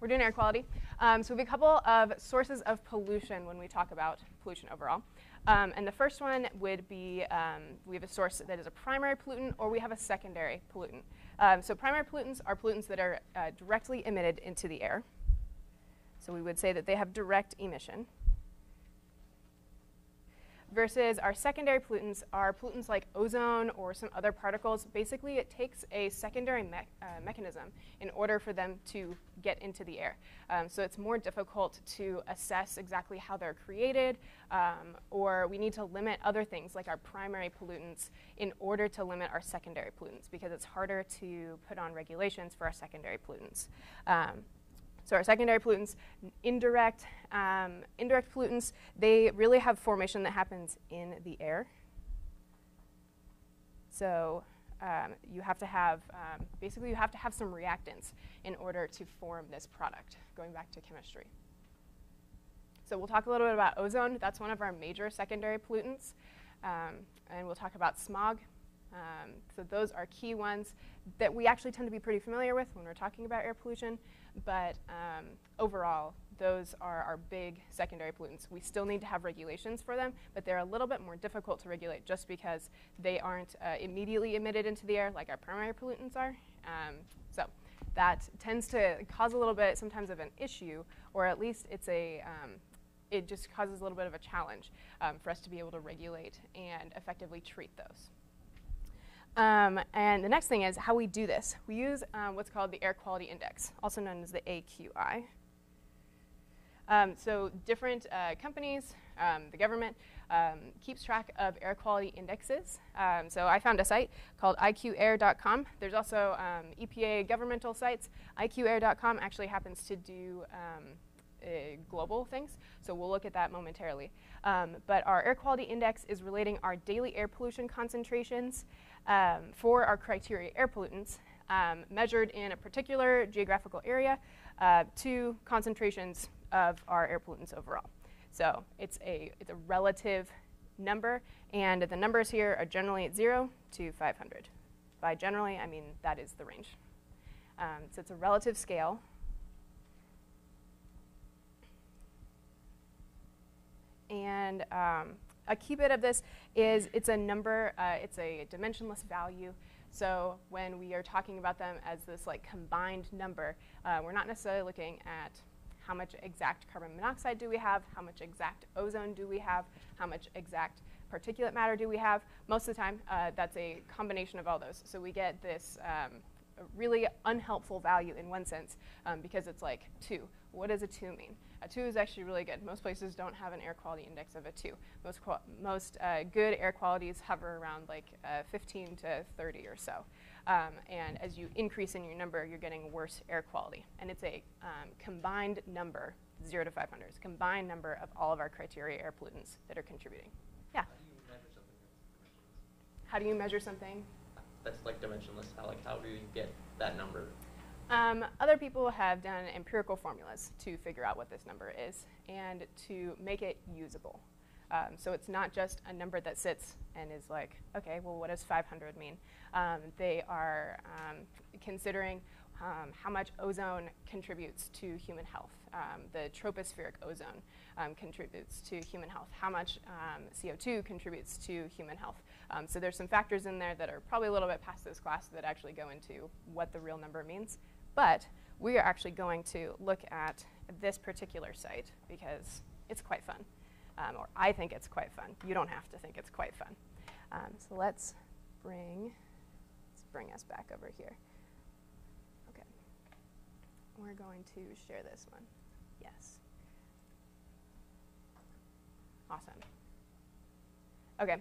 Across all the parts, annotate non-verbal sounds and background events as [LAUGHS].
we're doing air quality. Um, so we have a couple of sources of pollution when we talk about pollution overall. Um, and the first one would be um, we have a source that is a primary pollutant or we have a secondary pollutant. Um, so primary pollutants are pollutants that are uh, directly emitted into the air. So we would say that they have direct emission versus our secondary pollutants are pollutants like ozone or some other particles. Basically, it takes a secondary me uh, mechanism in order for them to get into the air. Um, so it's more difficult to assess exactly how they're created, um, or we need to limit other things like our primary pollutants in order to limit our secondary pollutants because it's harder to put on regulations for our secondary pollutants. Um, so our secondary pollutants, indirect, um, indirect pollutants, they really have formation that happens in the air. So um, you have to have, um, basically you have to have some reactants in order to form this product, going back to chemistry. So we'll talk a little bit about ozone. That's one of our major secondary pollutants. Um, and we'll talk about smog. Um, so those are key ones that we actually tend to be pretty familiar with when we're talking about air pollution but um, overall, those are our big secondary pollutants. We still need to have regulations for them, but they're a little bit more difficult to regulate just because they aren't uh, immediately emitted into the air like our primary pollutants are. Um, so that tends to cause a little bit sometimes of an issue, or at least it's a um, it just causes a little bit of a challenge um, for us to be able to regulate and effectively treat those. Um, and the next thing is how we do this. We use um, what's called the Air Quality Index, also known as the AQI. Um, so different uh, companies, um, the government, um, keeps track of air quality indexes. Um, so I found a site called iqair.com. There's also EPA governmental sites. iqair.com actually happens to do uh, global things, so we'll look at that momentarily. but our air quality index is relating our daily air pollution concentrations um, for our criteria air pollutants um, measured in a particular geographical area uh, to concentrations of our air pollutants overall. So it's a, it's a relative number, and the numbers here are generally at 0 to 500. By generally, I mean that is the range. Um, so it's a relative scale. And um, a key bit of this is it's a number, uh, it's a dimensionless value. So when we are talking about them as this like combined number, uh, we're not necessarily looking at how much exact carbon monoxide do we have, how much exact ozone do we have, how much exact particulate matter do we have. Most of the time, uh, that's a combination of all those. So we get this um, really unhelpful value in one sense um, because it's like 2. What does a 2 mean? A 2 is actually really good. Most places don't have an air quality index of a 2. Most, most uh, good air qualities hover around like uh, 15 to 30 or so. Um, and as you increase in your number, you're getting worse air quality. And it's a um, combined number, 0 to 500, it's a combined number of all of our criteria air pollutants that are contributing. Yeah? How do you measure something? That's like dimensionless. How like how do you get that number? Um, other people have done empirical formulas to figure out what this number is and to make it usable. Um, so it's not just a number that sits and is like, okay, well, what does 500 mean? Um, they are um, considering um, how much ozone contributes to human health. Um, the tropospheric ozone contributes to human health. How much CO2 contributes to human health. So there's some factors in there that are probably a little bit past this class that actually go into what the real number means. But we are actually going to look at this particular site because it's quite fun. Um, or I think it's quite fun. You don't have to think it's quite fun. Um, so let's bring, let's bring us back over here. Okay. We're going to share this one. Yes. Awesome. Okay.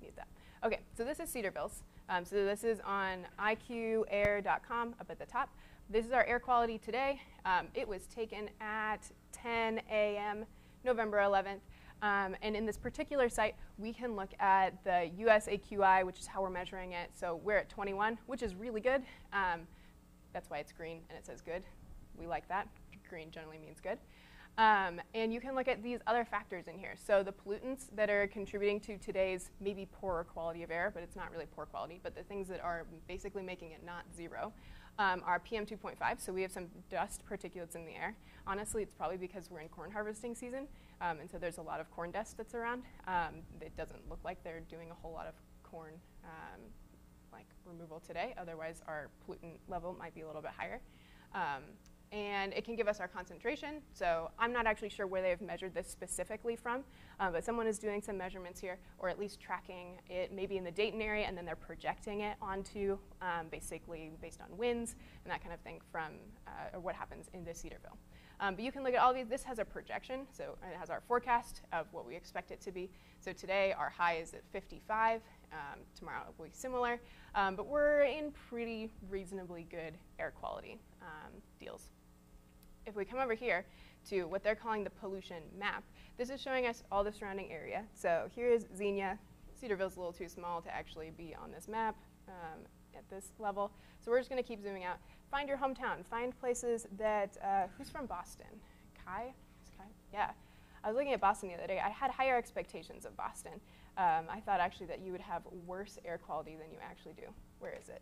Mute that. Okay, so this is Cedarville's. Um, so this is on iqair.com up at the top. This is our air quality today. Um, it was taken at 10 a.m. November 11th. Um, and in this particular site, we can look at the US AQI, which is how we're measuring it. So we're at 21, which is really good. Um, that's why it's green and it says good. We like that. Green generally means good. Um, and you can look at these other factors in here. So the pollutants that are contributing to today's maybe poorer quality of air, but it's not really poor quality, but the things that are basically making it not zero, um, are PM 2.5, so we have some dust particulates in the air. Honestly, it's probably because we're in corn harvesting season, um, and so there's a lot of corn dust that's around. Um, it doesn't look like they're doing a whole lot of corn um, like removal today. Otherwise, our pollutant level might be a little bit higher. And it can give us our concentration. So I'm not actually sure where they've measured this specifically from, uh, but someone is doing some measurements here, or at least tracking it maybe in the Dayton area, and then they're projecting it onto um, basically based on winds and that kind of thing from uh, or what happens in the Cedarville. Um, but you can look at all these. This has a projection, so it has our forecast of what we expect it to be. So today our high is at 55. Um, tomorrow will be similar, um, but we're in pretty reasonably good air quality um, deals. If we come over here to what they're calling the pollution map, this is showing us all the surrounding area. So here is Xenia. Cedarville's a little too small to actually be on this map um, at this level. So we're just going to keep zooming out. Find your hometown. Find places that, uh, who's from Boston? Kai? Kai? Yeah. I was looking at Boston the other day. I had higher expectations of Boston. Um, I thought actually that you would have worse air quality than you actually do. Where is it?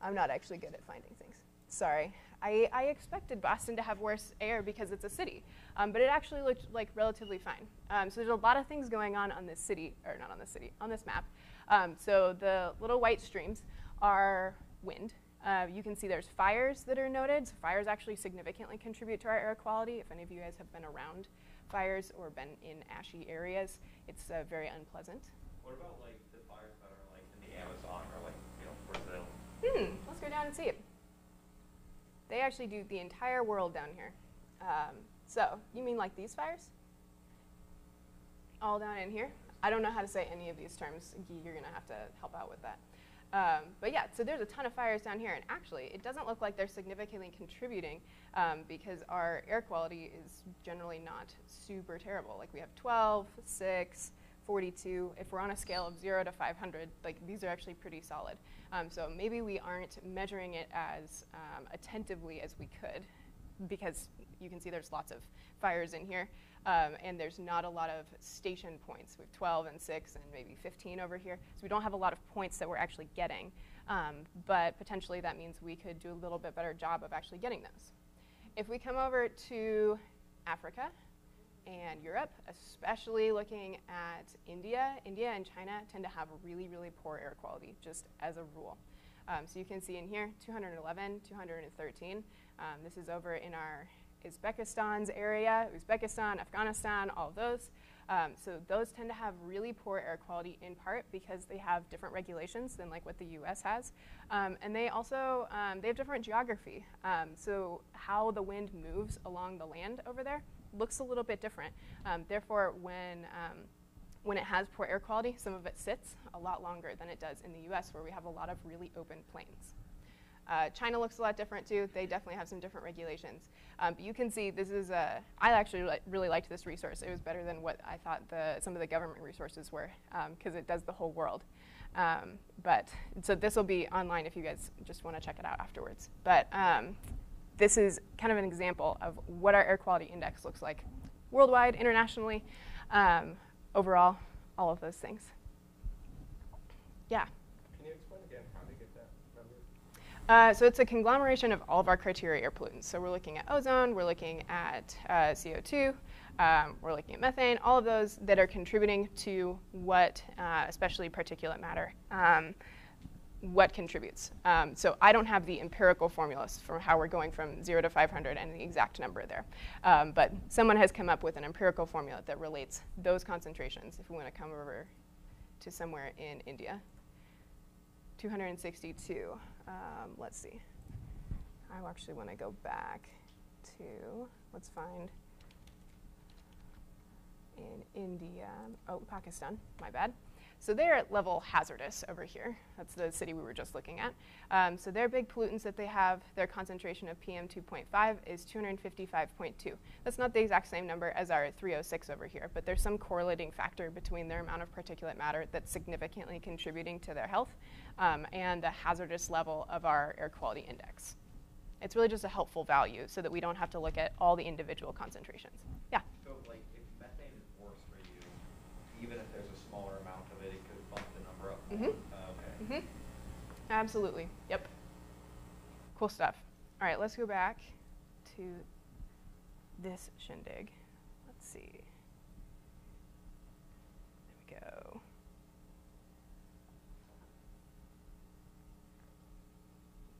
I'm not actually good at finding things. Sorry. I, I expected Boston to have worse air because it's a city, um, but it actually looked like relatively fine. Um, so there's a lot of things going on on this city, or not on this city, on this map. Um, so the little white streams are wind. Uh, you can see there's fires that are noted. So fires actually significantly contribute to our air quality. If any of you guys have been around fires or been in ashy areas, it's uh, very unpleasant. What about like the fires that are like in the Amazon or like, you know, Brazil? Hmm, let's go down and see it. They actually do the entire world down here. Um, so, you mean like these fires? All down in here? I don't know how to say any of these terms. You're going to have to help out with that. Um, but yeah, so there's a ton of fires down here, and actually, it doesn't look like they're significantly contributing um, because our air quality is generally not super terrible. Like we have 12, 6, 42. If we're on a scale of 0 to 500, like these are actually pretty solid. Um, so maybe we aren't measuring it as um, attentively as we could because you can see there's lots of fires in here. Um, and there's not a lot of station points. We have 12 and 6 and maybe 15 over here. So we don't have a lot of points that we're actually getting. Um, but potentially that means we could do a little bit better job of actually getting those. If we come over to Africa and Europe, especially looking at India, India and China tend to have really, really poor air quality, just as a rule. Um, so you can see in here, 211, 213. Um, this is over in our Uzbekistan's area, Uzbekistan, Afghanistan, all of those. Um, so those tend to have really poor air quality in part because they have different regulations than like what the U.S. has, um, and they also um, they have different geography. Um, so how the wind moves along the land over there looks a little bit different. Um, therefore, when um, when it has poor air quality, some of it sits a lot longer than it does in the U.S., where we have a lot of really open plains. Uh, China looks a lot different too. They definitely have some different regulations. Um, but you can see this is a, I actually li really liked this resource. It was better than what I thought the, some of the government resources were because um, it does the whole world. Um, but so this will be online if you guys just want to check it out afterwards. But um, this is kind of an example of what our air quality index looks like worldwide, internationally, um, overall, all of those things. Yeah. Can you explain again how they get that number? Uh, so it's a conglomeration of all of our criteria air pollutants. So we're looking at ozone, we're looking at uh, CO2, um, we're looking at methane, all of those that are contributing to what, uh, especially particulate matter, um, what contributes. Um, so I don't have the empirical formulas for how we're going from 0 to 500 and the exact number there. Um, but someone has come up with an empirical formula that relates those concentrations, if we want to come over to somewhere in India. 262. Um, let's see. I actually want to go back to, let's find in India, oh, Pakistan, my bad. So they're at level hazardous over here. That's the city we were just looking at. Um, so their big pollutants that they have, their concentration of PM 2.5 is 255.2. That's not the exact same number as our 306 over here, but there's some correlating factor between their amount of particulate matter that's significantly contributing to their health um, and the hazardous level of our air quality index. It's really just a helpful value so that we don't have to look at all the individual concentrations. Yeah? So like if methane is worse for you, even if there's a smaller amount of it, it could bump the number up. Mm-hmm. Uh, okay. Mm-hmm. Absolutely. Yep. cool stuff. All right, let's go back to this shindig. Let's see. There we go.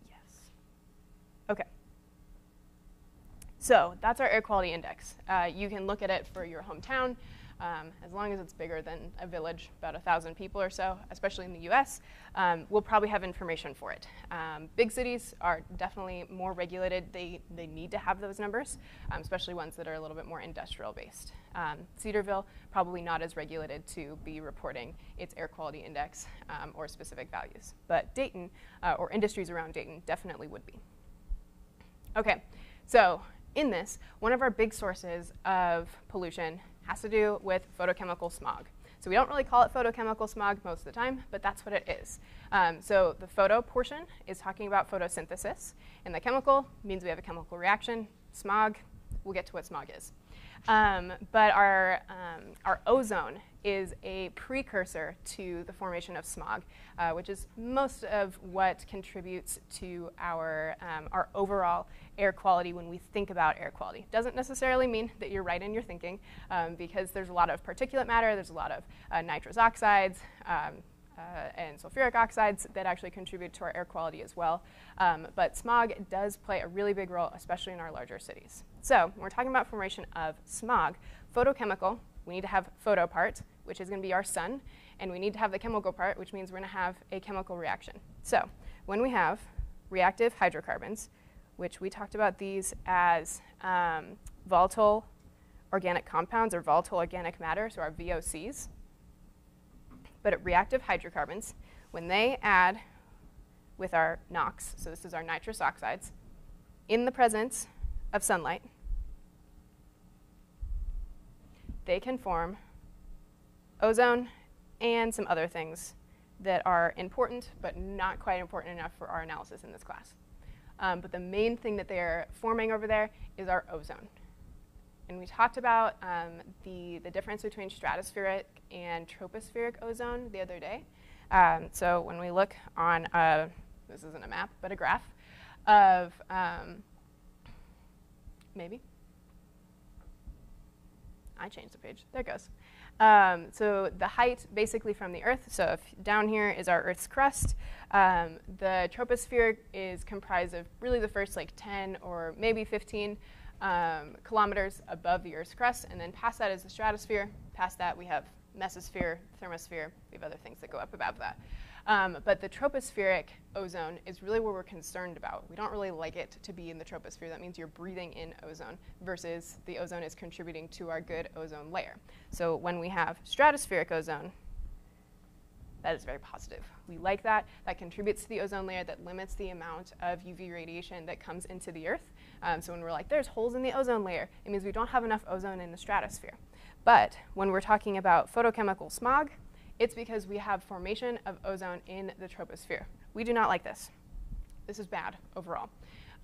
Yes. Okay. So that's our air quality index. Uh, you can look at it for your hometown. Um, as long as it's bigger than a village, about a thousand people or so, especially in the US, um, we'll probably have information for it. Um, big cities are definitely more regulated. They, they need to have those numbers, um, especially ones that are a little bit more industrial based. Um, Cedarville, probably not as regulated to be reporting its air quality index or specific values. But Dayton, uh, or industries around Dayton, definitely would be. Okay, so in this, one of our big sources of pollution has to do with photochemical smog. So we don't really call it photochemical smog most of the time, but that's what it is. Um, so the photo portion is talking about photosynthesis, and the chemical means we have a chemical reaction. Smog, we'll get to what smog is. Um, but our, um, our ozone is a precursor to the formation of smog, uh, which is most of what contributes to our, um, our overall air quality when we think about air quality. Doesn't necessarily mean that you're right in your thinking, um, because there's a lot of particulate matter, there's a lot of uh, nitrous oxides, um, uh, and sulfuric oxides that actually contribute to our air quality as well. Um, but smog does play a really big role, especially in our larger cities. So we're talking about formation of smog, photochemical, we need to have photo part, which is going to be our sun, and we need to have the chemical part, which means we're going to have a chemical reaction. So when we have reactive hydrocarbons, which we talked about these as um, volatile organic compounds or volatile organic matter, so our VOCs, but reactive hydrocarbons, when they add with our NOx, so this is our nitrous oxides, in the presence of sunlight, they can form ozone and some other things that are important but not quite important enough for our analysis in this class. Um, but the main thing that they're forming over there is our ozone. And we talked about um, the, the difference between stratospheric and tropospheric ozone the other day. Um, so when we look on, a, this isn't a map, but a graph of, um, maybe? I changed the page. There it goes. Um, so the height basically from the Earth, so if down here is our Earth's crust, um, the troposphere is comprised of really the first like 10 or maybe 15 um, kilometers above the Earth's crust, and then past that is the stratosphere. Past that we have mesosphere, thermosphere, we have other things that go up above that. Um, but the tropospheric ozone is really what we're concerned about. We don't really like it to be in the troposphere. That means you're breathing in ozone versus the ozone is contributing to our good ozone layer. So when we have stratospheric ozone, that is very positive. We like that. That contributes to the ozone layer that limits the amount of UV radiation that comes into the Earth. Um, so when we're like, there's holes in the ozone layer, it means we don't have enough ozone in the stratosphere. But when we're talking about photochemical smog, it's because we have formation of ozone in the troposphere. We do not like this. This is bad overall.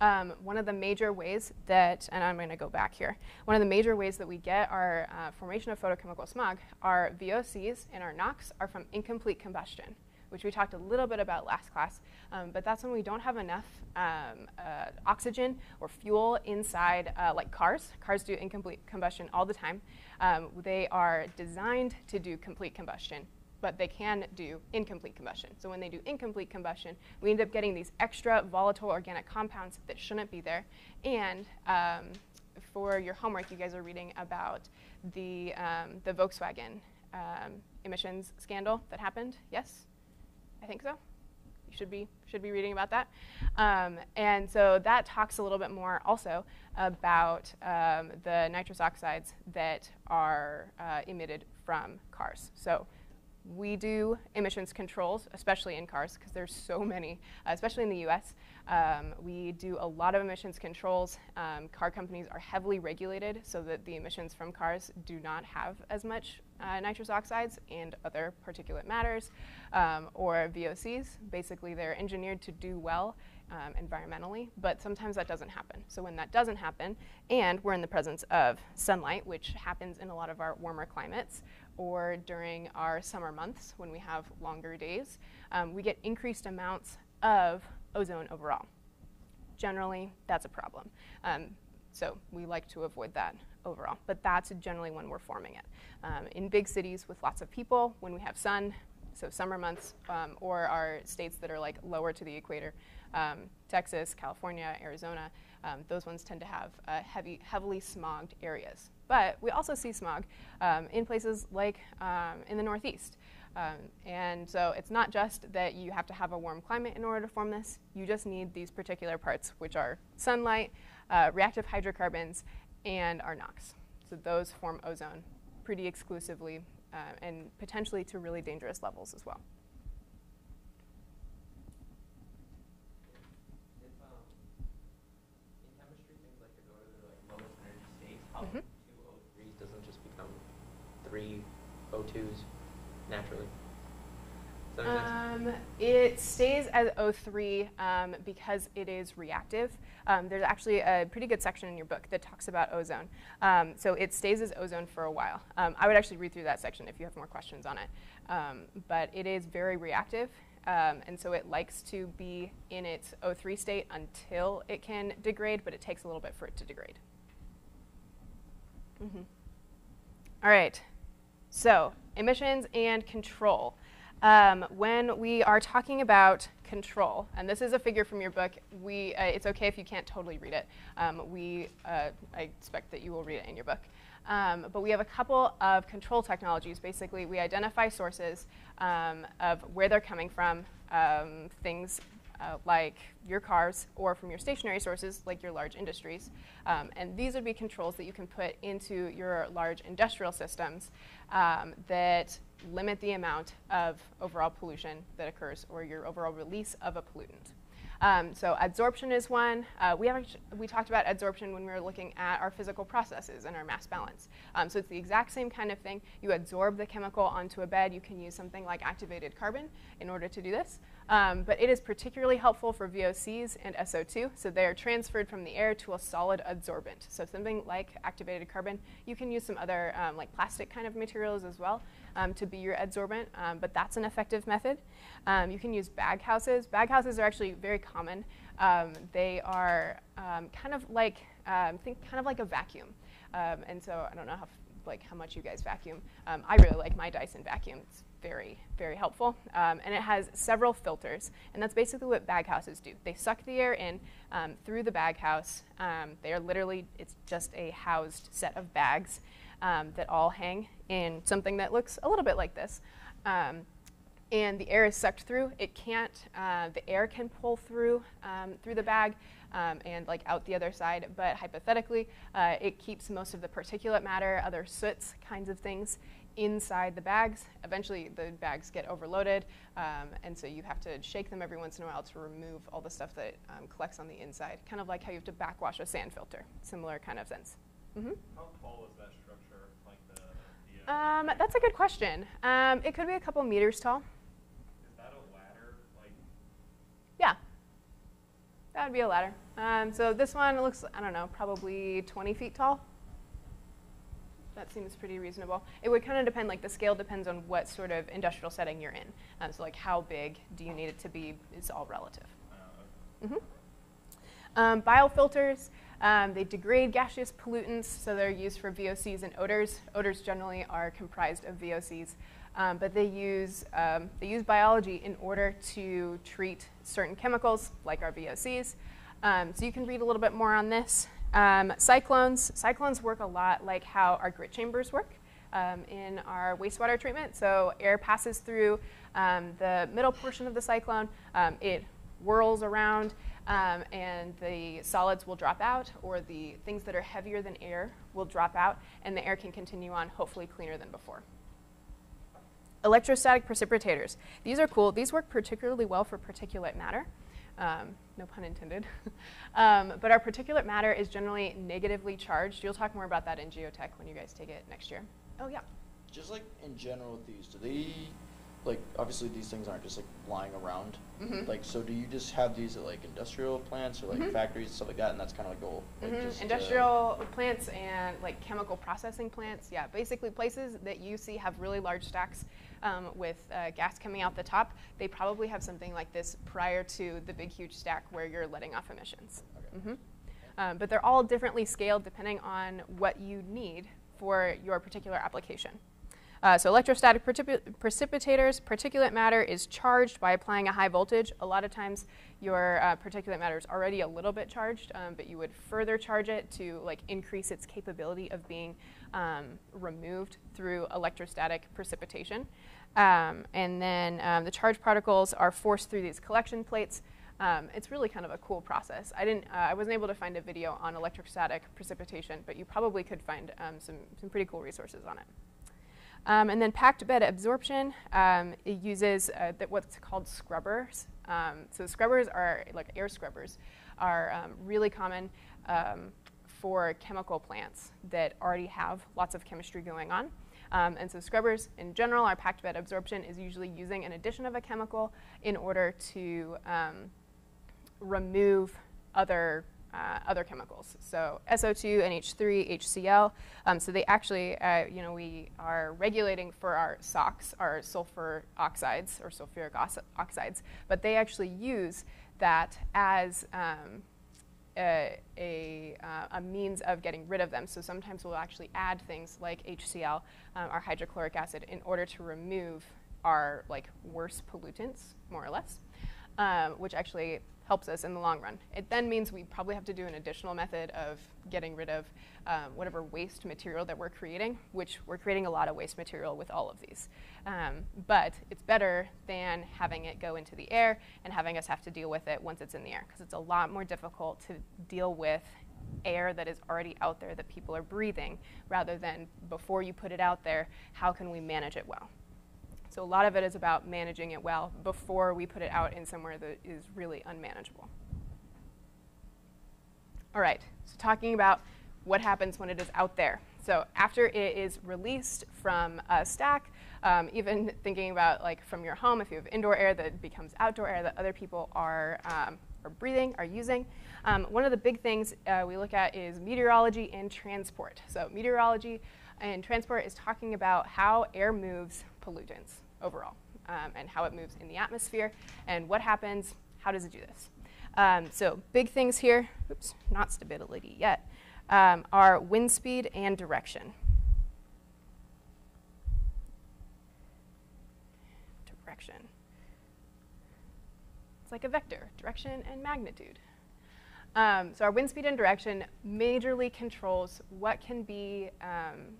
Um, one of the major ways that, and I'm going to go back here, one of the major ways that we get our uh, formation of photochemical smog, our VOCs and our NOx, are from incomplete combustion, which we talked a little bit about last class. Um, but that's when we don't have enough um, uh, oxygen or fuel inside, uh, like cars. Cars do incomplete combustion all the time. Um, they are designed to do complete combustion but they can do incomplete combustion. So when they do incomplete combustion, we end up getting these extra volatile organic compounds that shouldn't be there. And um, for your homework, you guys are reading about the, um, the Volkswagen um, emissions scandal that happened. Yes? I think so. You should be, should be reading about that. Um, and so that talks a little bit more also about um, the nitrous oxides that are uh, emitted from cars. So we do emissions controls, especially in cars, because there's so many, uh, especially in the US. Um, we do a lot of emissions controls. Um, car companies are heavily regulated so that the emissions from cars do not have as much uh, nitrous oxides and other particulate matters um, or VOCs. Basically, they're engineered to do well um, environmentally, but sometimes that doesn't happen. So when that doesn't happen, and we're in the presence of sunlight, which happens in a lot of our warmer climates, or during our summer months when we have longer days, um, we get increased amounts of ozone overall. generally that's a problem. Um, so we like to avoid that overall, but that's generally when we're forming it. Um, in big cities with lots of people, when we have sun, so summer months, um, or our states that are like lower to the equator, um, Texas, California, Arizona, um, those ones tend to have uh, heavy, heavily smogged areas. But we also see smog um, in places like um, in the Northeast. Um, and so it's not just that you have to have a warm climate in order to form this, you just need these particular parts, which are sunlight, uh, reactive hydrocarbons, and our NOx. So those form ozone pretty exclusively uh, and potentially to really dangerous levels as well. If, um, in chemistry, things like to go to their like lowest energy states, how Mhm. two O3s doesn't just become three O2s naturally? Does that make sense? Um, it stays as O3 um, because it is reactive. Um, there's actually a pretty good section in your book that talks about ozone. Um, so it stays as ozone for a while. Um, I would actually read through that section if you have more questions on it. Um, but it is very reactive, um, and so it likes to be in its O3 state until it can degrade, but it takes a little bit for it to degrade. Hmm All right. So, emissions and control. Um, when we are talking about control, and this is a figure from your book, we, uh, it's okay if you can't totally read it. Um, we, uh, I expect that you will read it in your book. Um, but we have a couple of control technologies. Basically, we identify sources um, of where they're coming from, um, things uh, like your cars, or from your stationary sources, like your large industries. Um, and these would be controls that you can put into your large industrial systems um, that limit the amount of overall pollution that occurs or your overall release of a pollutant. Um, so adsorption is one. Uh, we, have we talked about adsorption when we were looking at our physical processes and our mass balance. Um, so it's the exact same kind of thing. You adsorb the chemical onto a bed. You can use something like activated carbon in order to do this. Um, but it is particularly helpful for VOCs and SO2. So they are transferred from the air to a solid adsorbent. So something like activated carbon. You can use some other um, like plastic kind of materials as well um, to be your adsorbent, um, but that's an effective method. Um, you can use bag houses. Bag houses are actually very common. Um, they are kind of like think kind of like a vacuum, um, and so I don't know how like how much you guys vacuum. Um, I really like my Dyson vacuum. It's very very helpful, um, and it has several filters, and that's basically what bag houses do. They suck the air in um, through the bag house. Um, they are literally it's just a housed set of bags um, that all hang in something that looks a little bit like this. Um, and the air is sucked through. It can't. Uh, the air can pull through through the bag um, and like out the other side. But hypothetically, uh, it keeps most of the particulate matter, other soots, kinds of things inside the bags. Eventually, the bags get overloaded, um, and so you have to shake them every once in a while to remove all the stuff that um, collects on the inside. Kind of like how you have to backwash a sand filter. Similar kind of sense. hmm How tall is that structure, like the, the, uh, Um, that's a good question. Um, it could be a couple meters tall. is that a ladder, like, Yeah, that would be a ladder. Um, so this one looks, I don't know, probably 20 feet tall. That seems pretty reasonable. It would kind of depend, like the scale depends on what sort of industrial setting you're in. Um, so like how big do you need it to be is all relative. uh, hmm Um, biofilters, um, they degrade gaseous pollutants, so they're used for VOCs and odors. Odors generally are comprised of VOCs, um, but they use, um, they use biology in order to treat certain chemicals, like our VOCs. Um, so you can read a little bit more on this. Um, cyclones, cyclones work a lot like how our grit chambers work um, in our wastewater treatment. So air passes through um, the middle portion of the cyclone. Um, it whirls around, um, and the solids will drop out, or the things that are heavier than air will drop out, and the air can continue on, hopefully cleaner than before. Electrostatic precipitators. These are cool. These work particularly well for particulate matter. Um, no pun intended. [LAUGHS] um, but our particulate matter is generally negatively charged. You'll talk more about that in geotech when you guys take it next year. Oh, yeah. Just like in general with these, do they like obviously these things aren't just like lying around. Mhm. Like so, do you just have these at like industrial plants or like Mhm. factories and stuff like that, and that's kind of like goal? Like just, uh, Industrial plants and like chemical processing plants, yeah, basically places that you see have really large stacks um, with uh, gas coming out the top. They probably have something like this prior to the big, huge stack where you're letting off emissions. Okay. Mhm. Um, but they're all differently scaled depending on what you need for your particular application. Uh, so electrostatic precip- precipitators, particulate matter is charged by applying a high voltage. A lot of times your uh, particulate matter is already a little bit charged, um, but you would further charge it to like increase its capability of being um, removed through electrostatic precipitation. Um, and then um, the charged particles are forced through these collection plates. Um, it's really kind of a cool process. I didn't, uh, I wasn't able to find a video on electrostatic precipitation, but you probably could find um, some, some pretty cool resources on it. Um, and then packed bed absorption, um, it uses uh, what's called scrubbers. So scrubbers are like air scrubbers, are really common for chemical plants that already have lots of chemistry going on. Um, and so scrubbers in general, our packed bed absorption is usually using an addition of a chemical in order to um, remove other uh, other chemicals. So SO2, NH3, HCl. Um, so they actually, uh, you know, we are regulating for our SOx, our sulfur oxides or sulfuric oxides, but they actually use that as um, a, uh, a means of getting rid of them. So sometimes we'll actually add things like HCl, um, our hydrochloric acid, in order to remove our like worse pollutants, more or less, um, which actually helps us in the long run. It then means we probably have to do an additional method of getting rid of um, whatever waste material that we're creating, which we're creating a lot of waste material with all of these. Um, but it's better than having it go into the air and having us have to deal with it once it's in the air, because it's a lot more difficult to deal with air that is already out there that people are breathing, rather than before you put it out there, how can we manage it well? So a lot of it is about managing it well before we put it out in somewhere that is really unmanageable. All right, so talking about what happens when it is out there. So after it is released from a stack, um, even thinking about like from your home, if you have indoor air that becomes outdoor air that other people are, um, are breathing, are using. Um, one of the big things uh, we look at is meteorology and transport. So meteorology and transport is talking about how air moves pollutants overall um, and how it moves in the atmosphere and what happens, how does it do this. Um, so big things here, oops, not stability yet, um, are wind speed and direction. Direction. It's like a vector, direction and magnitude. Um, so our wind speed and direction majorly controls what can be um,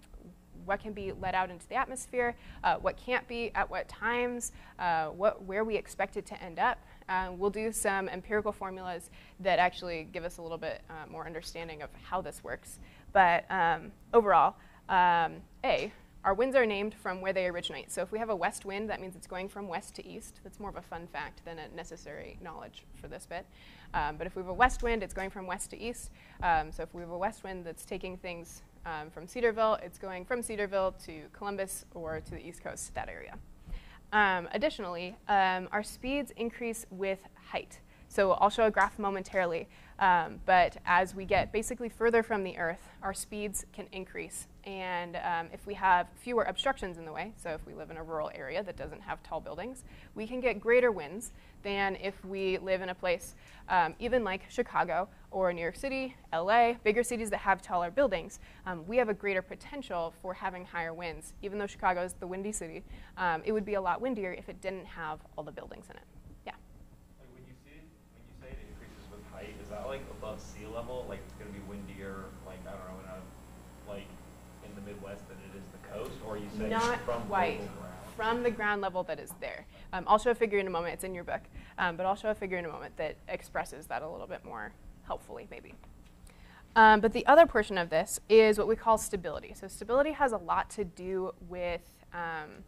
what can be let out into the atmosphere, uh, what can't be, at what times, uh, what, where we expect it to end up. Um, we'll do some empirical formulas that actually give us a little bit uh, more understanding of how this works. But um, overall, um, A, our winds are named from where they originate. So if we have a west wind, that means it's going from west to east. That's more of a fun fact than a necessary knowledge for this bit. Um, but if we have a west wind, it's going from west to east. Um, so if we have a west wind that's taking things um, from Cedarville, it's going from Cedarville to Columbus or to the East Coast, that area. Um, additionally, um, our speeds increase with height. So I'll show a graph momentarily, um, but as we get basically further from the Earth, our speeds can increase. And um, if we have fewer obstructions in the way, so if we live in a rural area that doesn't have tall buildings, we can get greater winds than if we live in a place um, even like Chicago or New York City, LA, bigger cities that have taller buildings. Um, we have a greater potential for having higher winds. Even though Chicago is the windy city, um, it would be a lot windier if it didn't have all the buildings in it. Yeah. Like when you see, when you say it increases with height, is that like above sea level? Like it's gonna be windier, like I don't know, in a, like in the Midwest than it is the coast, or are you say Not from quite. local ground? From the ground level that is there. Um, I'll show a figure in a moment. It's in your book. Um, but I'll show a figure in a moment that expresses that a little bit more helpfully, maybe. Um, but the other portion of this is what we call stability. So stability has a lot to do with um,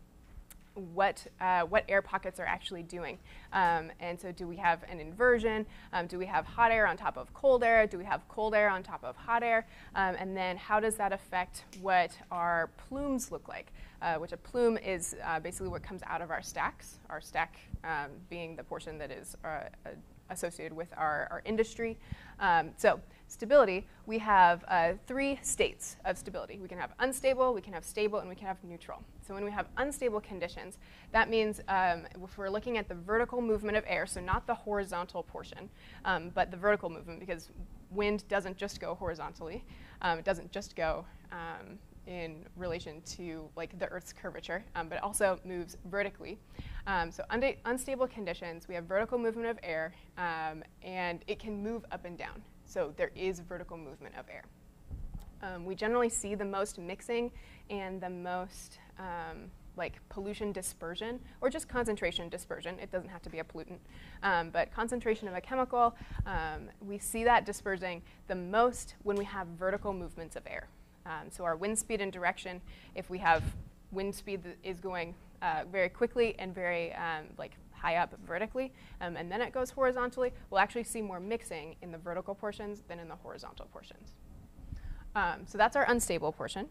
what, uh, what air pockets are actually doing. Um, and so, do we have an inversion? Um, do we have hot air on top of cold air? Do we have cold air on top of hot air? Um, and then, how does that affect what our plumes look like? Uh, which a plume is uh, basically what comes out of our stacks, our stack um, being the portion that is uh, uh, associated with our, our industry. Um, so, stability, we have uh, three states of stability. We can have unstable, we can have stable, and we can have neutral. So, when we have unstable conditions, that means um, if we're looking at the vertical movement of air, so not the horizontal portion, um, but the vertical movement, because wind doesn't just go horizontally, um, it doesn't just go um, in relation to like the Earth's curvature, um, but it also moves vertically. Um, so unstable conditions, we have vertical movement of air, um, and it can move up and down. So there is vertical movement of air. Um, we generally see the most mixing and the most um, like pollution dispersion or just concentration dispersion. It doesn't have to be a pollutant, um, but concentration of a chemical, um, we see that dispersing the most when we have vertical movements of air. Um, so our wind speed and direction, if we have wind speed that is going uh, very quickly and very um, like high up vertically, um, and then it goes horizontally, we'll actually see more mixing in the vertical portions than in the horizontal portions. Um, so that's our unstable portion.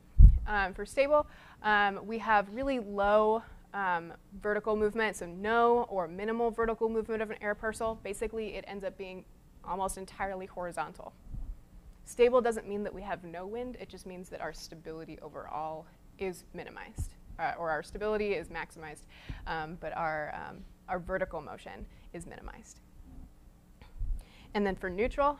Um, for stable, um, we have really low um, vertical movement, so no or minimal vertical movement of an air parcel. Basically, it ends up being almost entirely horizontal. Stable doesn't mean that we have no wind, it just means that our stability overall is minimized, uh, or our stability is maximized, um, but our, um, our vertical motion is minimized. And then for neutral,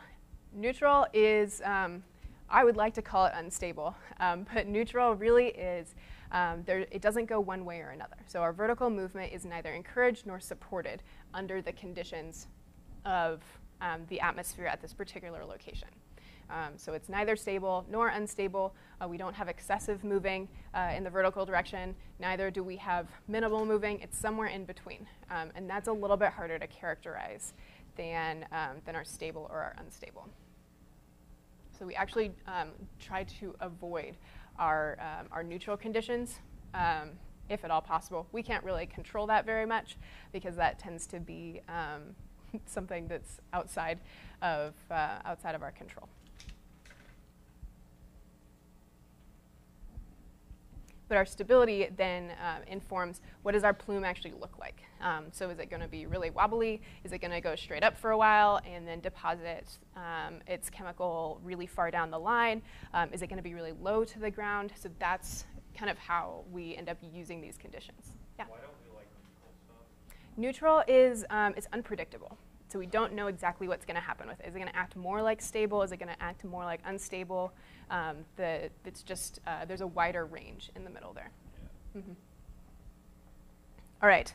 neutral is, um, I would like to call it unstable, um, [LAUGHS] but neutral really is, um, there, it doesn't go one way or another. So our vertical movement is neither encouraged nor supported under the conditions of um, the atmosphere at this particular location. Um, so it's neither stable nor unstable. Uh, we don't have excessive moving uh, in the vertical direction. Neither do we have minimal moving. It's somewhere in between. Um, and that's a little bit harder to characterize than, um, than our stable or our unstable. So we actually um, try to avoid our, um, our neutral conditions um, if at all possible. We can't really control that very much because that tends to be [LAUGHS] something that's outside of, uh, outside of our control. But our stability then uh, informs what does our plume actually look like. Um, so is it going to be really wobbly? Is it going to go straight up for a while and then deposit um, its chemical really far down the line? Um, is it going to be really low to the ground? So that's kind of how we end up using these conditions. Yeah. Why don't we like neutral stuff? Neutral is um, it's unpredictable. So we don't know exactly what's going to happen with it. Is it going to act more like stable? Is it going to act more like unstable? Um, the, it's just, uh, there's a wider range in the middle there. Yeah. Mm-hmm. All right,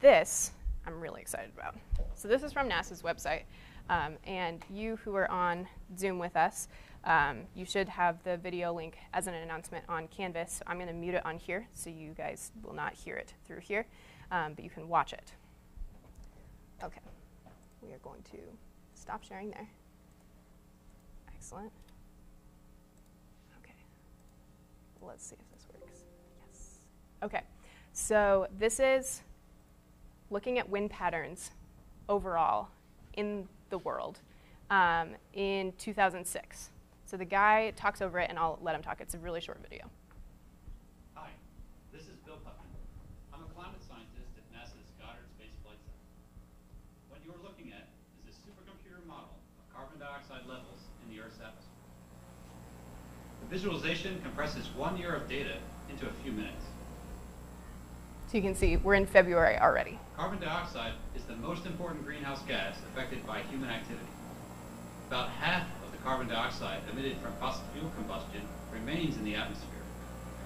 this I'm really excited about. So this is from NASA's website, um, and you who are on Zoom with us, um, you should have the video link as an announcement on Canvas. I'm going to mute it on here, so you guys will not hear it through here, um, but you can watch it. Okay, we are going to stop sharing there. Excellent. Okay, let's see if this works. Yes. Okay. So this is looking at wind patterns overall in the world um, in 2006. So the guy talks over it, and I'll let him talk. It's a really short video. Hi, this is Bill Putman. I'm a climate scientist at NASA's Goddard Space Flight Center. What you are looking at is a supercomputer model of carbon dioxide levels in the Earth's atmosphere. The visualization compresses one year of data into a few minutes. So you can see we're in February already. Carbon dioxide is the most important greenhouse gas affected by human activity. About half of the carbon dioxide emitted from fossil fuel combustion remains in the atmosphere,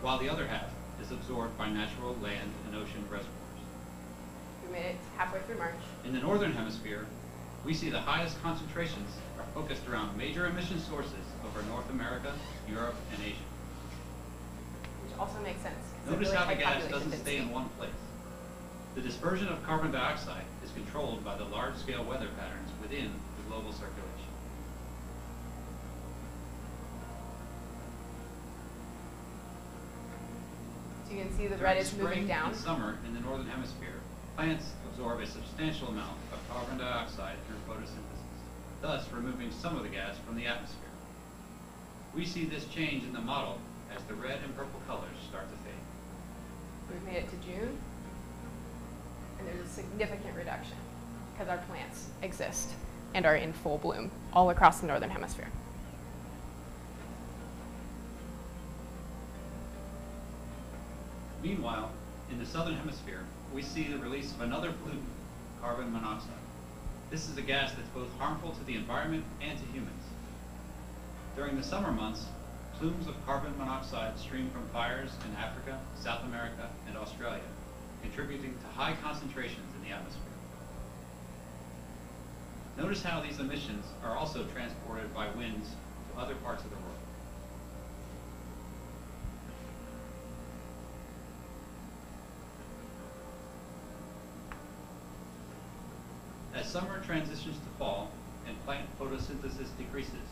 while the other half is absorbed by natural land and ocean reservoirs. We made it halfway through March. In the northern hemisphere, we see the highest concentrations are focused around major emission sources over North America, Europe, and Asia. Which also makes sense. Notice really how the gas doesn't stay in one place. The dispersion of carbon dioxide is controlled by the large-scale weather patterns within the global circulation. So You can see the During red is moving down. summer in the northern hemisphere, plants absorb a substantial amount of carbon dioxide through photosynthesis, thus removing some of the gas from the atmosphere. We see this change in the model as the red and purple colors start to fade. We've made it to June, and there's a significant reduction because our plants exist and are in full bloom all across the northern hemisphere. Meanwhile, in the southern hemisphere, we see the release of another pollutant, carbon monoxide. This is a gas that's both harmful to the environment and to humans. During the summer months, plumes of carbon monoxide stream from fires in Africa, South America, and Australia, contributing to high concentrations in the atmosphere. Notice how these emissions are also transported by winds to other parts of the world. As summer transitions to fall and plant photosynthesis decreases,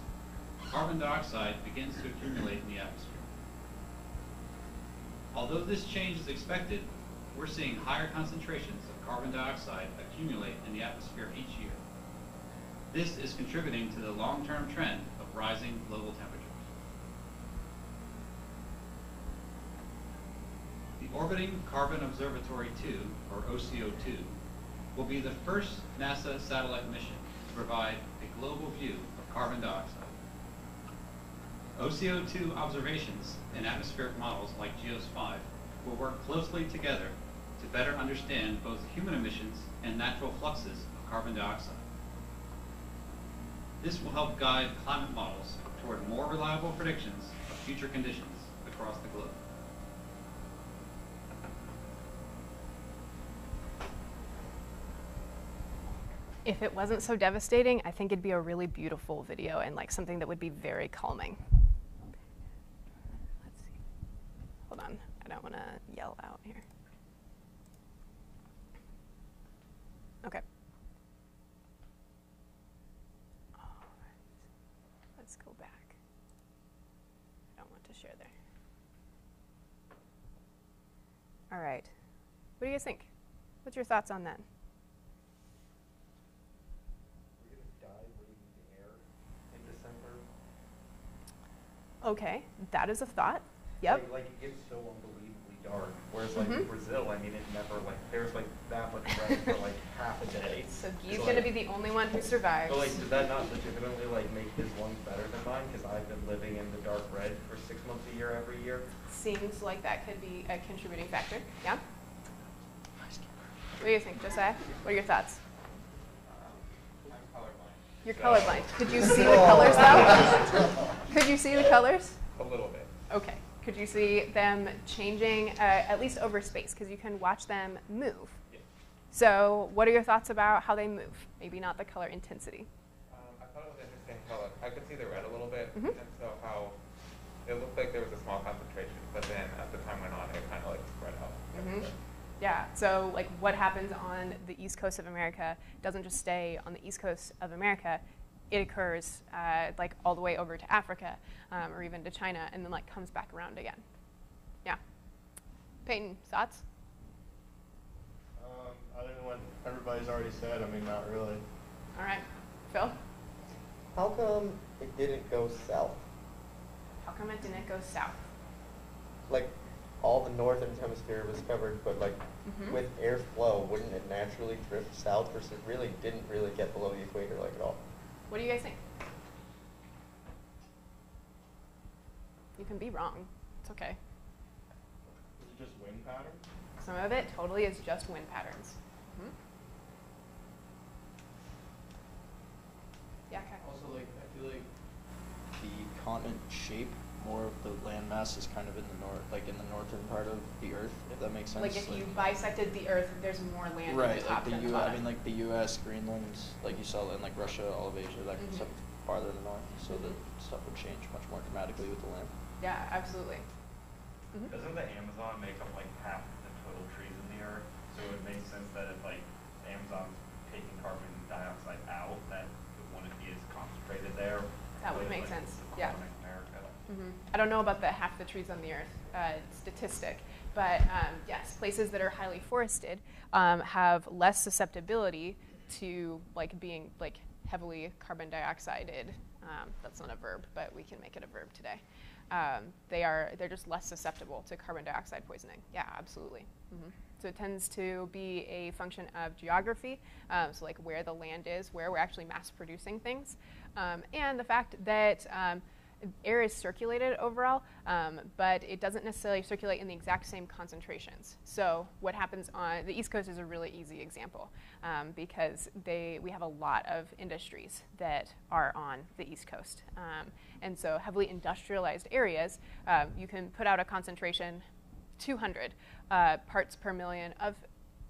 carbon dioxide begins to accumulate in the atmosphere. Although this change is expected, we're seeing higher concentrations of carbon dioxide accumulate in the atmosphere each year. This is contributing to the long-term trend of rising global temperatures. The Orbiting Carbon Observatory 2, or OCO2, will be the first NASA satellite mission to provide a global view of carbon dioxide. OCO2 observations and atmospheric models like GEOS 5 will work closely together to better understand both human emissions and natural fluxes of carbon dioxide. This will help guide climate models toward more reliable predictions of future conditions across the globe. If it wasn't so devastating, I think it'd be a really beautiful video and like something that would be very calming. Let's see. Hold on. I don't want to yell out here. Okay. All right. Let's go back. I don't want to share there. All right. What do you guys think? What's your thoughts on that? We're gonna die breathing the air in December. Okay, that is a thought. Yep. Like, like it gets so unbelievably dark. Whereas like Mhm. Brazil, I mean, it never like there's like that much rain for like [LAUGHS] half a day. So Guy's gonna be the only one who survives. But like, does that not legitimately like make his lungs better than mine? Because I've been living in the dark red for six months a year every year. Seems like that could be a contributing factor. Yeah. What do you think, Josiah? What are your thoughts? I'm colorblind. You're colorblind. Could you see the colors though? [LAUGHS] Could you see the colors? A little bit. Okay. Could you see them changing uh, at least over space? Because you can watch them move. Yeah. So, what are your thoughts about how they move? Maybe not the color intensity. Um, I thought it was interesting how like, I could see the red a little bit, Mhm. and so how it looked like there was a small concentration, but then as the time went on, it kind of like spread out. Mhm. Yeah. So, like, what happens on the east coast of America doesn't just stay on the east coast of America. It occurs uh, like all the way over to Africa um, or even to China, and then like comes back around again. Yeah. Peyton, thoughts? Um, other than what everybody's already said, I mean, not really. All right. Phil, How come it didn't go south? how come it didn't go south? Like, all the northern hemisphere was covered, but like, Mhm. with airflow, wouldn't it naturally drift south versus it really didn't really get below the equator like at all? What do you guys think? You can be wrong. It's okay. Is it just wind pattern? Some of it totally is just wind patterns. Mhm. Yeah, Kyle. Also, like, I feel like the continent shape, more of the landmass is kind of in the north, like in the northern part of the Earth, if that makes sense. Like if you bisected the Earth, there's more land right, the top like the U. I mean, like the U.S., Greenland, like you saw, and like Russia, all of Asia, that kind Mhm. of stuff farther in the north, so Mhm. that stuff would change much more dramatically with the land. yeah, absolutely. Mhm. Doesn't the Amazon make up like half the total trees in the earth? So it makes sense that if like the Amazon's taking carbon dioxide out, that it wouldn't be as concentrated there. That would make like, sense, yeah. Colonic America. hmm I don't know about the half the trees on the Earth uh, statistic, but um, yes, places that are highly forested um, have less susceptibility to like being like heavily carbon dioxided. Um, that's not a verb, but we can make it a verb today. Um, they are they're just less susceptible to carbon dioxide poisoning. Yeah, absolutely. hmm So it tends to be a function of geography, um, so like where the land is, where we're actually mass producing things, um, and the fact that um, air is circulated overall, um, but it doesn't necessarily circulate in the exact same concentrations. So what happens on the East Coast is a really easy example um, because they, we have a lot of industries that are on the East Coast. Um, and so heavily industrialized areas, um, you can put out a concentration 200 uh, parts per million of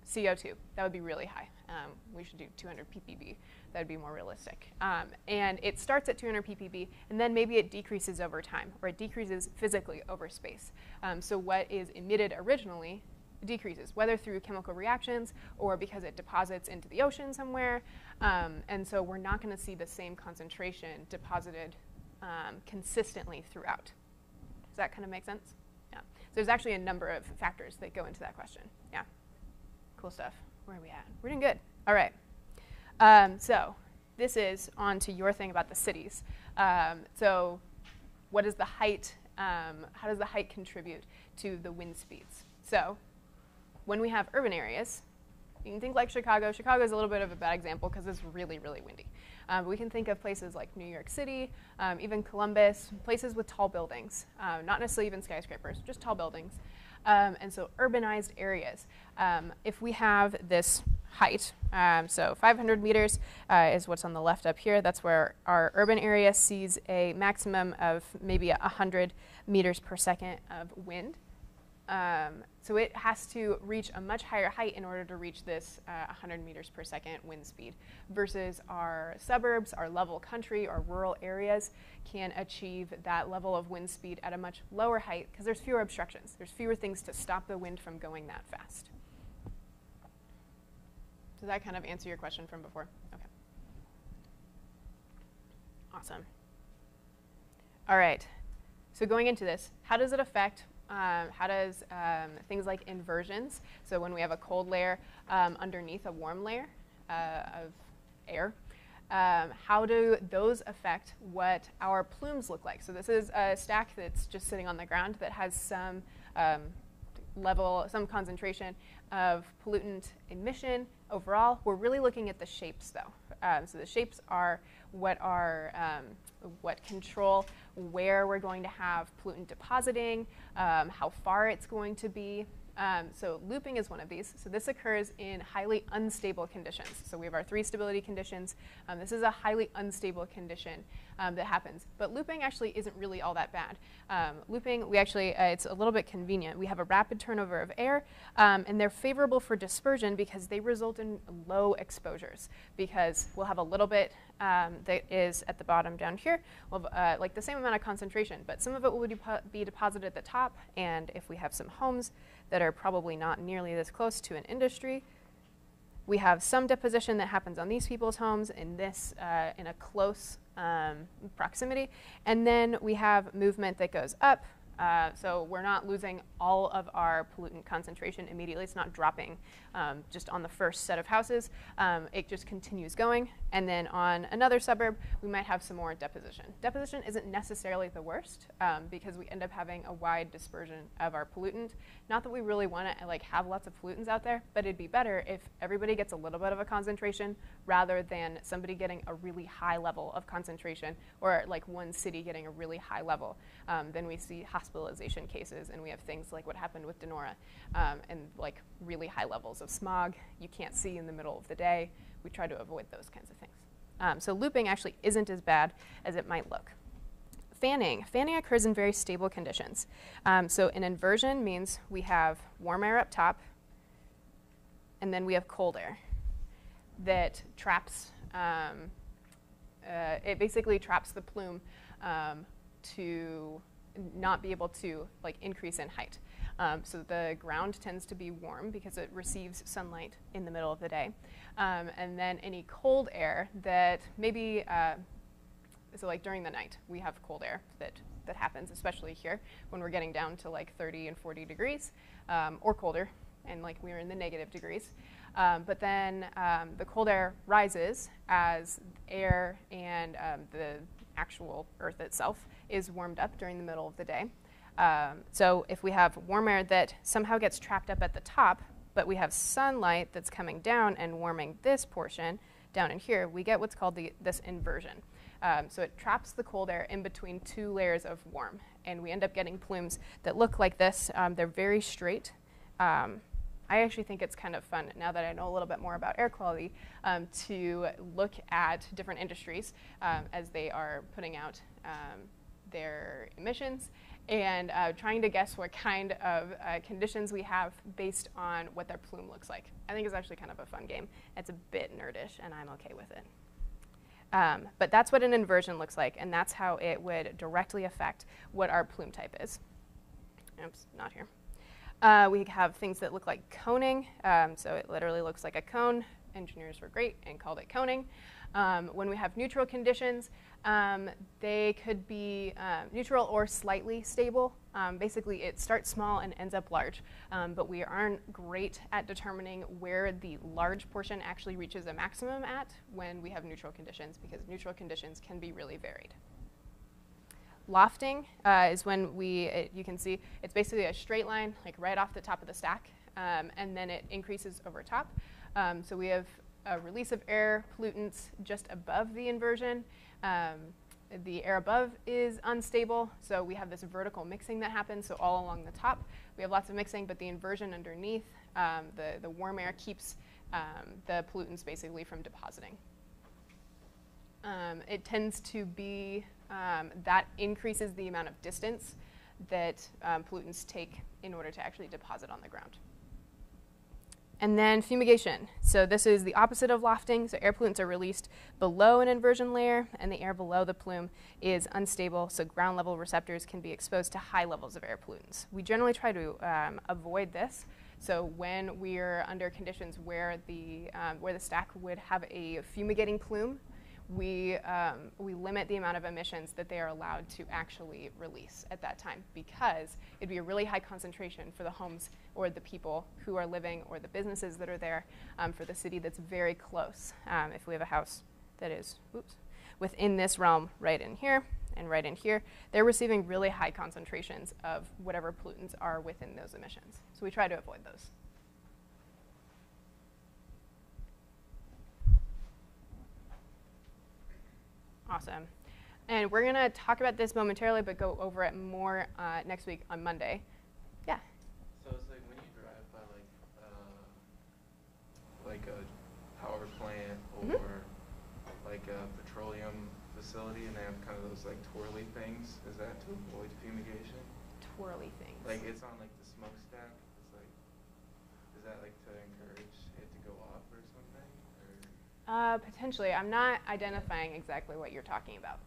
CO2. That would be really high. Um, we should do 200 ppb that would be more realistic. Um, and it starts at 200 ppb, and then maybe it decreases over time, or it decreases physically over space. Um, so what is emitted originally decreases, whether through chemical reactions or because it deposits into the ocean somewhere. Um, and so we're not going to see the same concentration deposited um, consistently throughout. Does that kind of make sense? Yeah. So there's actually a number of factors that go into that question. Yeah. Cool stuff. Where are we at? We're doing good. All right. Um, so this is on to your thing about the cities. Um, so what is the height, um, how does the height contribute to the wind speeds? So when we have urban areas, you can think like Chicago. Chicago is a little bit of a bad example because it's really, really windy. Um, we can think of places like New York City, um, even Columbus, places with tall buildings, uh, not necessarily even skyscrapers, just tall buildings. Um, and so urbanized areas. Um, if we have this height, um, so 500 meters uh, is what's on the left up here. That's where our urban area sees a maximum of maybe 100 meters per second of wind. Um, so it has to reach a much higher height in order to reach this uh, 100 meters per second wind speed versus our suburbs, our level country, our rural areas can achieve that level of wind speed at a much lower height because there's fewer obstructions. There's fewer things to stop the wind from going that fast. Does that kind of answer your question from before? Okay. Awesome. All right. So going into this, how does it affect um, how does um, things like inversions, so when we have a cold layer um, underneath a warm layer uh, of air, um, how do those affect what our plumes look like? So this is a stack that's just sitting on the ground that has some um, level, some concentration of pollutant emission overall. We're really looking at the shapes though. Um, so the shapes are what are what control where we're going to have pollutant depositing, um, how far it's going to be. Um, so looping is one of these. So this occurs in highly unstable conditions. So we have our three stability conditions. Um, this is a highly unstable condition um, that happens. But looping actually isn't really all that bad. Um, looping, we actually, uh, it's a little bit convenient. We have a rapid turnover of air, um, and they're favorable for dispersion because they result in low exposures. Because we'll have a little bit um, that is at the bottom down here, we'll have, uh, like the same amount of concentration, but some of it will be deposited at the top. And if we have some homes that are probably not nearly this close to an industry, we have some deposition that happens on these people's homes in this uh, in a close um, proximity, and then we have movement that goes up uh, so we're not losing all of our pollutant concentration immediately. It's not dropping um, just on the first set of houses. Um, it just continues going. And then on another suburb, we might have some more deposition. Deposition isn't necessarily the worst um, because we end up having a wide dispersion of our pollutant. Not that we really want to like have lots of pollutants out there, but it'd be better if everybody gets a little bit of a concentration rather than somebody getting a really high level of concentration or like one city getting a really high level. Um, then we see hospitalization cases, and we have things like what happened with Donora, um, and like really high levels of smog you can't see in the middle of the day. We try to avoid those kinds of things. Um, so looping actually isn't as bad as it might look. Fanning. Fanning occurs in very stable conditions. Um, so an inversion means we have warm air up top, and then we have cold air that traps, um, uh, it basically traps the plume um, to not be able to like increase in height. Um, so the ground tends to be warm because it receives sunlight in the middle of the day. Um, and then any cold air that maybe uh, so like during the night, we have cold air that, that happens, especially here when we're getting down to like 30 and 40 degrees um, or colder, and like we are in the negative degrees. Um, but then um, the cold air rises as air and um, the actual Earth itself is warmed up during the middle of the day. Um, so if we have warm air that somehow gets trapped up at the top, but we have sunlight that's coming down and warming this portion down in here, we get what's called the, this inversion. Um, so it traps the cold air in between two layers of warm, and we end up getting plumes that look like this. Um, they're very straight. Um, I actually think it's kind of fun now that I know a little bit more about air quality um, to look at different industries um, as they are putting out their emissions and uh, trying to guess what kind of uh, conditions we have based on what their plume looks like. I think it's actually kind of a fun game. It's a bit nerdish, and I'm okay with it. Um, but that's what an inversion looks like, and that's how it would directly affect what our plume type is. Oops, not here. Uh, we have things that look like coning, um, so it literally looks like a cone. Engineers were great and called it coning. Um, when we have neutral conditions, um, they could be uh, neutral or slightly stable. Um, basically, it starts small and ends up large, um, but we aren't great at determining where the large portion actually reaches a maximum at when we have neutral conditions because neutral conditions can be really varied. Lofting uh, is when we, it, you can see, it's basically a straight line, like right off the top of the stack, um, and then it increases over top. So we have a release of air pollutants just above the inversion. Um, the air above is unstable, so we have this vertical mixing that happens. So all along the top, we have lots of mixing, but the inversion underneath, um, the, the warm air keeps um, the pollutants basically from depositing. Um, it tends to be um, that increases the amount of distance that um, pollutants take in order to actually deposit on the ground. And then fumigation. So this is the opposite of lofting. So air pollutants are released below an inversion layer, and the air below the plume is unstable. So ground level receptors can be exposed to high levels of air pollutants. We generally try to um, avoid this. So when we're under conditions where the um, where the stack would have a fumigating plume, we, um, we limit the amount of emissions that they are allowed to actually release at that time because it'd be a really high concentration for the homes or the people who are living or the businesses that are there um, for the city that's very close. Um, if we have a house that is oops, within this realm right in here and right in here, they're receiving really high concentrations of whatever pollutants are within those emissions. So we try to avoid those. Awesome. And we're going to talk about this momentarily, but go over it more uh, next week on Monday. Yeah. So it's like when you drive by like uh, like a power plant Mhm. or like a petroleum facility, and they have kind of those like twirly things. Is that to avoid fumigation? Twirly things. Like it's on like the smokestack. It's like, is that like to encourage it to go off or something? Or Uh, potentially. I'm not identifying exactly what you're talking about.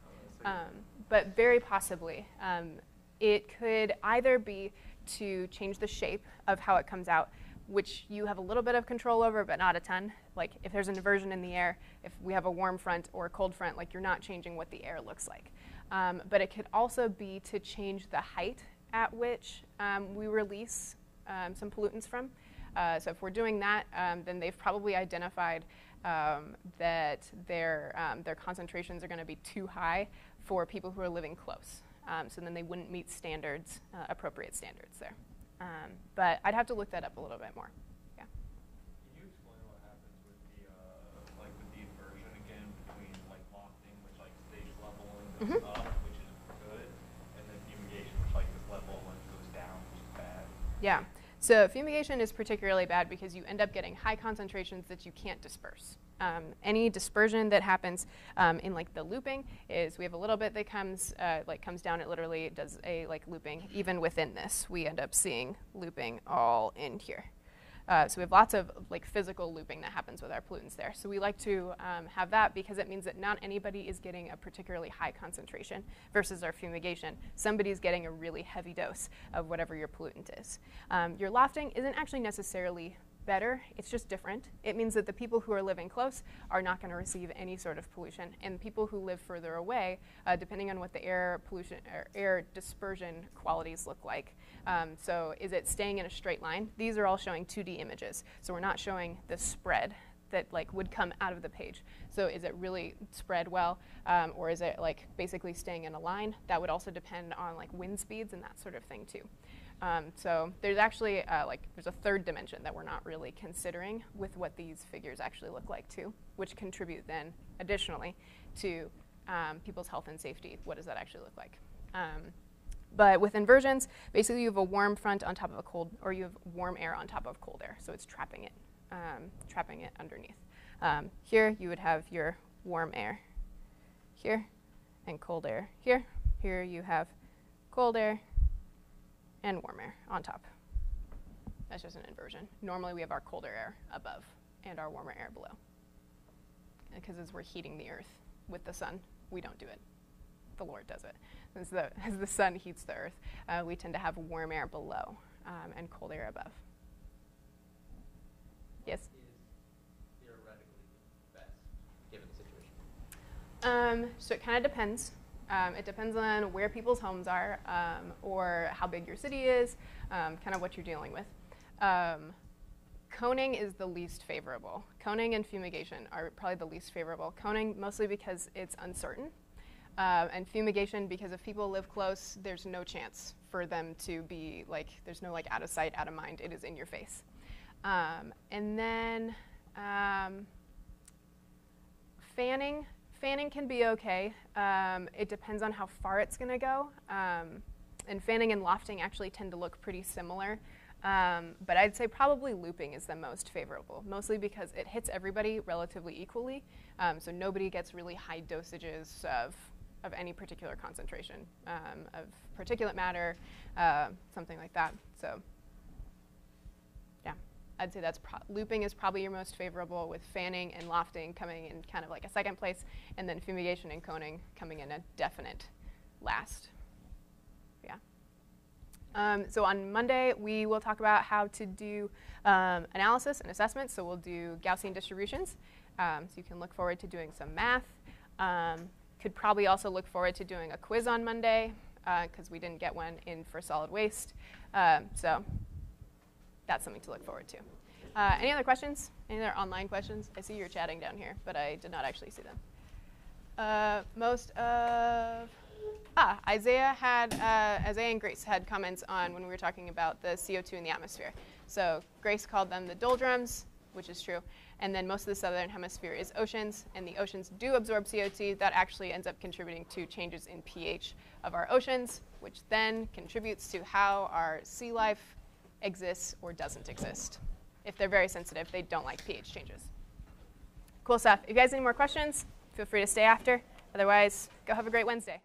Um, but very possibly. Um, it could either be to change the shape of how it comes out, which you have a little bit of control over, but not a ton. Like if there's an inversion in the air, if we have a warm front or a cold front, like you're not changing what the air looks like. Um, but it could also be to change the height at which um, we release um, some pollutants from. Uh, so if we're doing that, um, then they've probably identified um, that their, um, their concentrations are going to be too high for people who are living close. Um, so then they wouldn't meet standards, uh, appropriate standards there. Um, but I'd have to look that up a little bit more. Yeah. Can you explain what happens with the, uh, like with the inversion again between like lofting, which like stays level and goes Mhm. up, which is good, and then fumigation, which like is level and goes down, which is bad? Yeah. So fumigation is particularly bad because you end up getting high concentrations that you can't disperse. Um, any dispersion that happens um, in like the looping is we have a little bit that comes uh, like comes down. It literally does a like looping. Even within this, we end up seeing looping all in here. Uh, so we have lots of like physical looping that happens with our pollutants there. So we like to um, have that because it means that not anybody is getting a particularly high concentration versus our fumigation. Somebody's getting a really heavy dose of whatever your pollutant is. Um, your lofting isn't actually necessarily better, it's just different. It means that the people who are living close are not going to receive any sort of pollution, and people who live further away, uh, depending on what the air pollution or air dispersion qualities look like. Um, so, is it staying in a straight line? These are all showing 2D images, so we're not showing the spread that like would come out of the page. So is it really spread well, um, or is it like basically staying in a line? That would also depend on like wind speeds and that sort of thing too. Um, so there's actually uh, like there's a third dimension that we're not really considering with what these figures actually look like too, which contribute then additionally to um, people's health and safety. What does that actually look like? Um, but with inversions, basically you have a warm front on top of a cold, or you have warm air on top of cold air, so it's trapping it, um, trapping it underneath. Um, here you would have your warm air here, and cold air here. Here you have cold air and warm air on top. That's just an inversion. Normally we have our colder air above and our warmer air below. Because as we're heating the earth with the sun, we don't do it. The Lord does it. As the, as the sun heats the earth, uh, we tend to have warm air below um, and cold air above. Yes? Is theoretically the best, given the situation? Um, so it kind of depends. Um, it depends on where people's homes are um, or how big your city is, um, kind of what you're dealing with. Um, coning is the least favorable. Coning and fumigation are probably the least favorable. Coning mostly because it's uncertain, uh, and fumigation because if people live close, there's no chance for them to be like, there's no like out of sight, out of mind. It is in your face. Um, and then um, fanning fanning can be okay. Um, it depends on how far it's going to go. Um, and fanning and lofting actually tend to look pretty similar. Um, but I'd say probably looping is the most favorable, mostly because it hits everybody relatively equally. Um, so nobody gets really high dosages of, of any particular concentration um, of particulate matter, uh, something like that. So yeah, I'd say that's looping is probably your most favorable, with fanning and lofting coming in kind of like a second place, and then fumigation and coning coming in a definite last. Yeah. Um, so on Monday, we will talk about how to do um, analysis and assessment. So we'll do Gaussian distributions. Um, so you can look forward to doing some math. Um, could probably also look forward to doing a quiz on Monday because uh, we didn't get one in for solid waste. Um, so that's something to look forward to. Uh, any other questions? Any other online questions? I see you're chatting down here, but I did not actually see them. Uh, most of ah Isaiah had uh, Isaiah and Grace had comments on when we were talking about the CO2 in the atmosphere. So Grace called them the doldrums, which is true, and then most of the southern hemisphere is oceans, and the oceans do absorb CO2. That actually ends up contributing to changes in pH of our oceans, which then contributes to how our sea life exists or doesn't exist. If they're very sensitive, they don't like pH changes. Cool stuff. If you guys have any more questions, feel free to stay after. Otherwise, go have a great Wednesday.